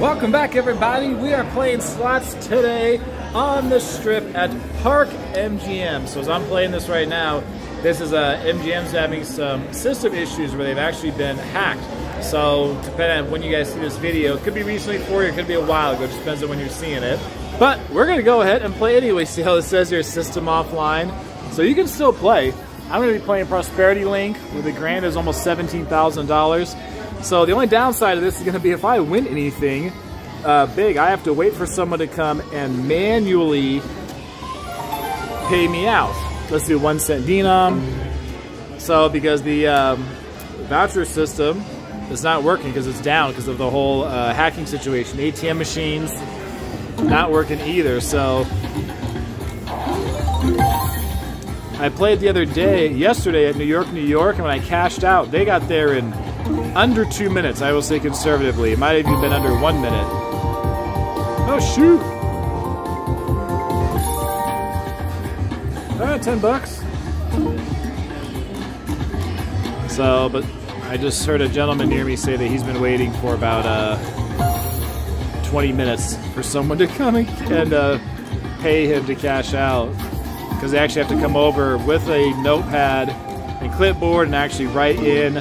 Welcome back, everybody. We are playing slots today on the strip at Park MGM. So as I'm playing this right now, this is uh, MGM's having some system issues where they've actually been hacked. So depending on when you guys see this video, it could be recently for you, it could be a while ago. It just depends on when you're seeing it. But we're gonna go ahead and play anyway. See how it says here, system offline. So you can still play. I'm gonna be playing Prosperity Link, where the grant is almost $17,000. So the only downside of this is gonna be if I win anything uh, big, I have to wait for someone to come and manually pay me out. Let's do one cent denom. So because the um, voucher system is not working because it's down because of the whole uh, hacking situation. ATM machines not working either. So I played the other day, yesterday at New York, New York, and when I cashed out, they got there in under two minutes, I will say conservatively. It might have even been under one minute. Oh, shoot. All right, 10 bucks. So, but I just heard a gentleman near me say that he's been waiting for about uh, 20 minutes for someone to come and uh, pay him to cash out. Because they actually have to come over with a notepad and clipboard and actually write in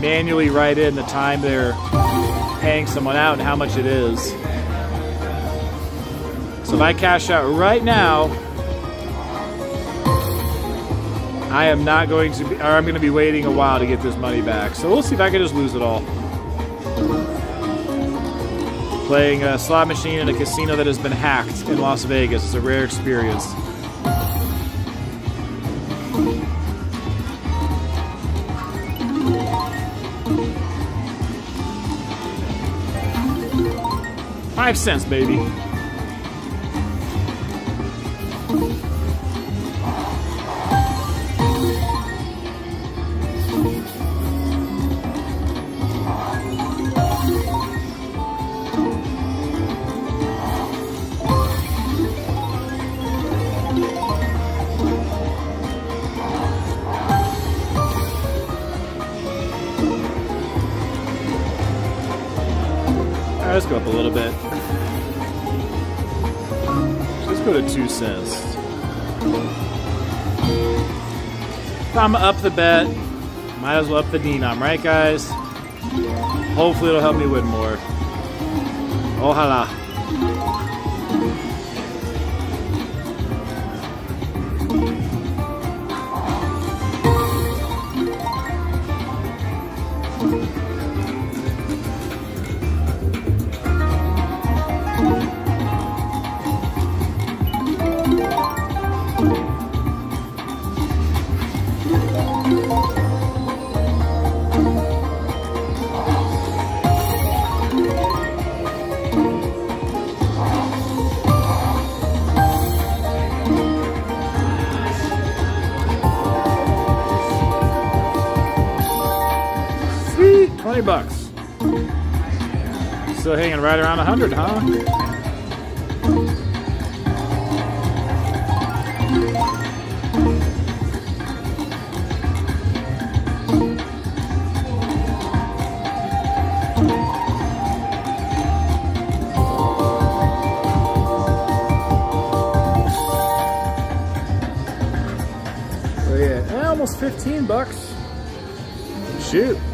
manually write in the time they're paying someone out and how much it is. So if I cash out right now, I am not going to be, or I'm going to be waiting a while to get this money back. So we'll see if I can just lose it all. Playing a slot machine in a casino that has been hacked in Las Vegas. It's a rare experience. Five cents, baby. I'm up the bet, might as well up the denom, right guys? Hopefully it'll help me win more. Ojalá. Still hanging right around 100, huh?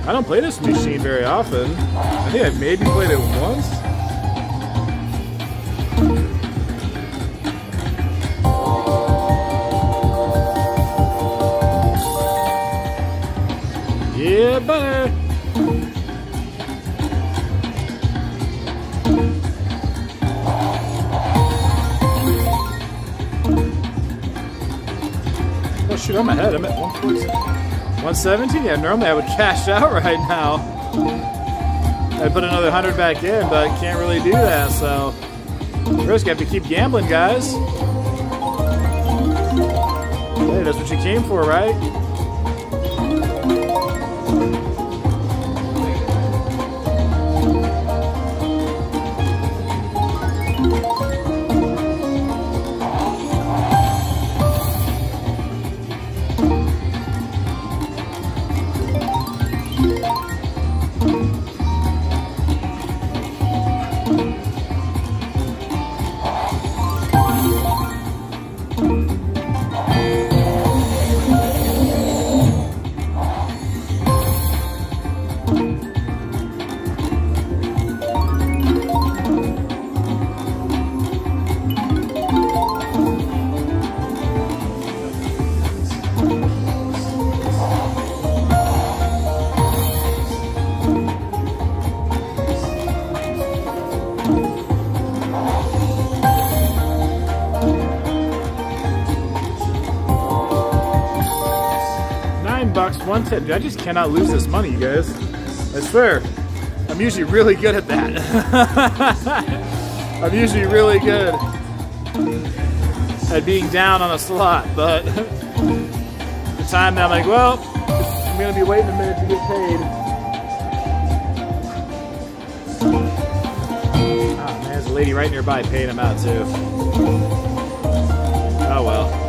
I don't play this machine very often. I think I've maybe played it once. Yeah, buddy. Oh shoot, I'm ahead. I'm at 114. 117? Yeah, normally I would cash out right now. I put another 100 back in, but can't really do that, so. First, you have to keep gambling, guys. Hey, that's what you came for, right? Tip. I just cannot lose this money, you guys. I swear. I'm usually really good at that. I'm usually really good at being down on a slot, but the time that I'm like, well, I'm gonna be waiting a minute to get paid. Oh man, there's a lady right nearby paying him out too. Oh well.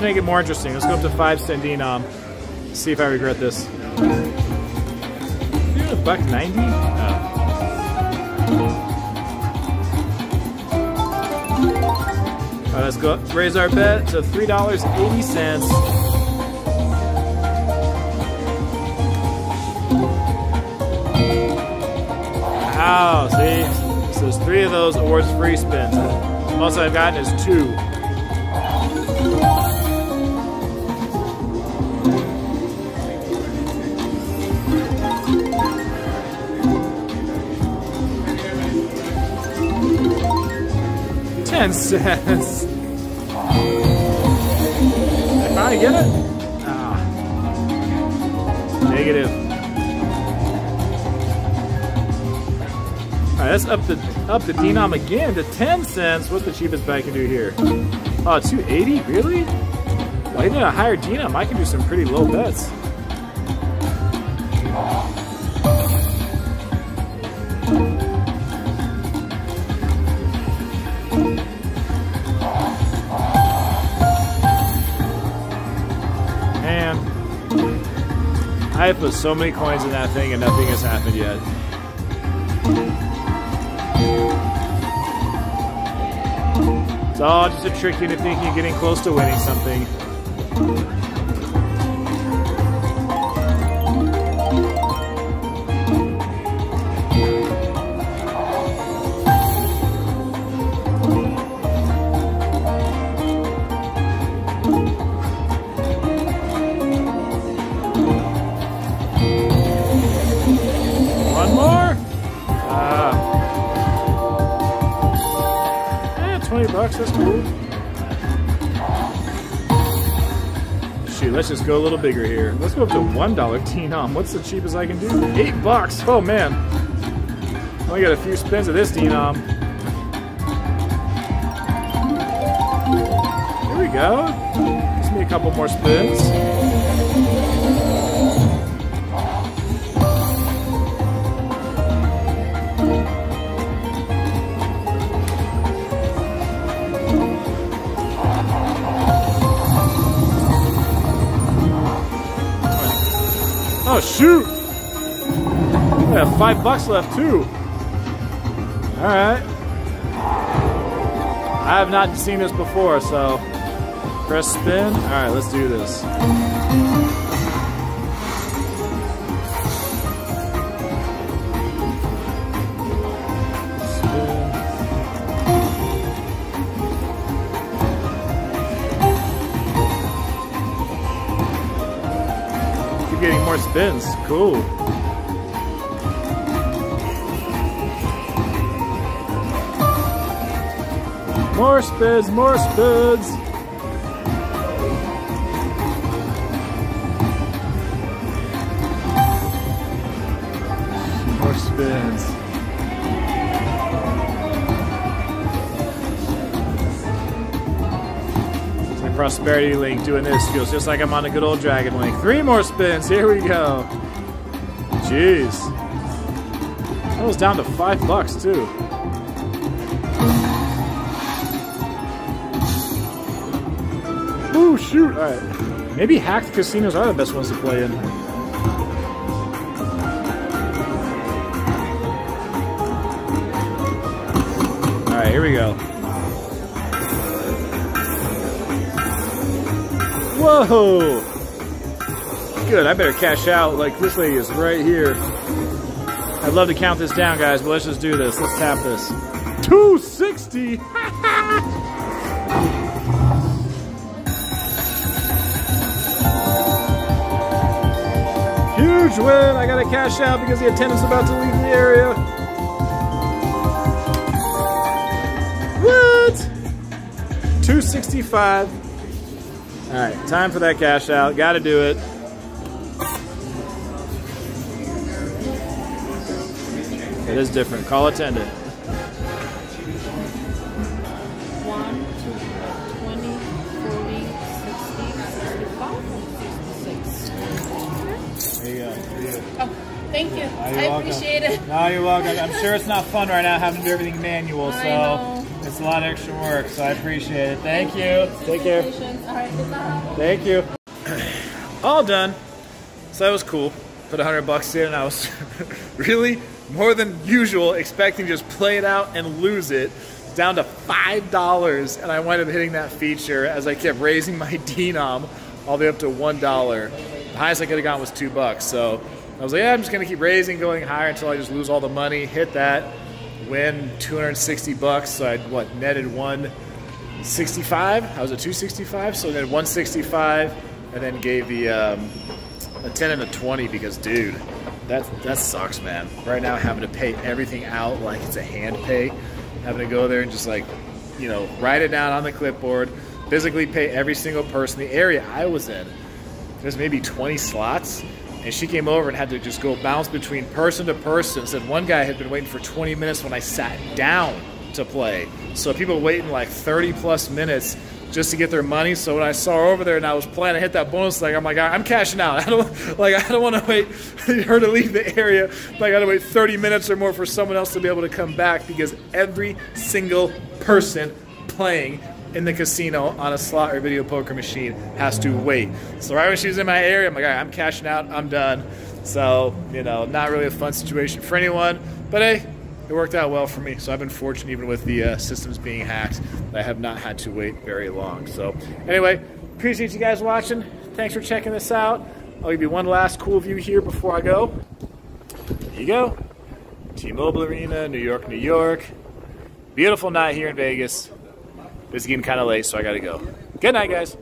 Let's make it more interesting. Let's go up to five cent denom. Um, see if I regret this. A buck ninety? Oh. Right, let's go raise our bet to three dollars eighty cents. Wow, see? So there's three of those awards free spins. Most I've gotten is two. Ten cents. I get it? Ah. Negative. Alright, let's up the up the denom again to 10 cents. What's the cheapest I can do here? Oh, 280? Really? Well, even a higher denom, I can do some pretty low bets. I put so many coins in that thing and nothing has happened yet. It's all just a trick into thinking you're getting close to winning something. 20 bucks, that's. Shoot, let's just go a little bigger here. Let's go up to $1 denom. What's the cheapest I can do? Eight bucks. Oh, man. Only got a few spins of this denom. Here we go. Just me a couple more spins. Shoot! I have five bucks left too. All right. I have not seen this before, so press spin. All right, let's do this. Spins. Cool. More spins, more spins. More spins. Prosperity Link doing this feels just like I'm on a good old Dragon Link. Three more spins. Here we go. Jeez. That was down to five bucks too. Ooh, shoot. All right. Maybe hacked casinos are the best ones to play in. All right, here we go. Whoa! Good, I better cash out like this lady is right here. I'd love to count this down, guys, but let's just do this. Let's tap this. 260! Huge win! I gotta cash out because the attendant's about to leave the area. What? 265. All right, time for that cash out. Got to do it. It is different. Call attendant. One, two, 20, 40, 60, 65, 66. There you go. There you go. Oh, thank you. you're I welcome. appreciate it. No, you're welcome. I'm sure it's not fun right now having to do everything manual, I so know. It's a lot of extra work. So I appreciate it. Thank you. Take care. All right. Thank you. All done. So that was cool. Put a hundred bucks in, and I was really more than usual expecting to just play it out and lose it. Down to five dollars, and I wound up hitting that feature as I kept raising my denom all the way up to one dollar. The highest I could have gotten was two bucks. So I was like, yeah, I'm just gonna keep raising, going higher until I just lose all the money. Hit that, win 260 bucks. So I what netted one 65. I was at 265, so I then 165, and then gave the um, a 10 and a 20 because, dude, that that sucks, man. Right now, having to pay everything out like it's a hand pay, having to go there and just like, you know, write it down on the clipboard, physically pay every single person. The area I was in, there's maybe 20 slots. And she came over and had to just go bounce between person to person. Said one guy had been waiting for 20 minutes when I sat down to play. So people waiting like 30 plus minutes just to get their money. So when I saw her over there and I was playing to hit that bonus leg, I'm like, I'm cashing out. I don't like I don't want to wait her to leave the area. But I got to wait 30 minutes or more for someone else to be able to come back because every single person playing in the casino on a slot or video poker machine has to wait. So right when she was in my area, I'm like, all right, I'm cashing out, I'm done. So, you know, not really a fun situation for anyone. But hey, it worked out well for me. So I've been fortunate even with the uh, systems being hacked. I have not had to wait very long. So anyway, appreciate you guys watching. Thanks for checking this out. I'll give you one last cool view here before I go. There you go. T-Mobile Arena, New York, New York. Beautiful night here in Vegas. It's getting kind of late, so I got to go. Good night, guys.